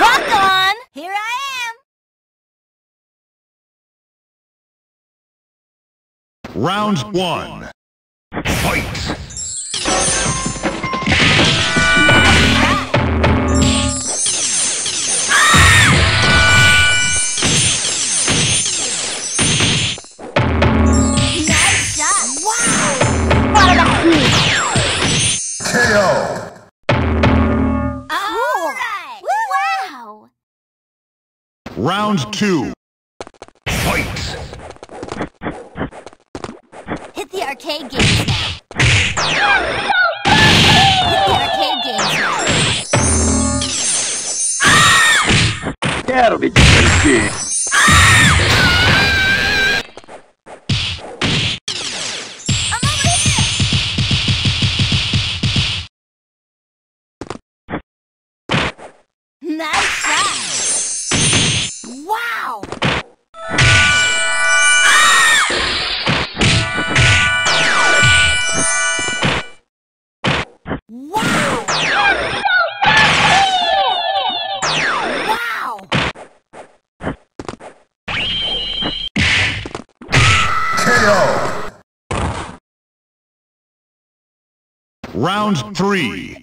Rock on! Here I am! Round one. Fight! Round two. Fight! Hit the arcade games now. Hit the arcade games now. Quero me divertir. Round three.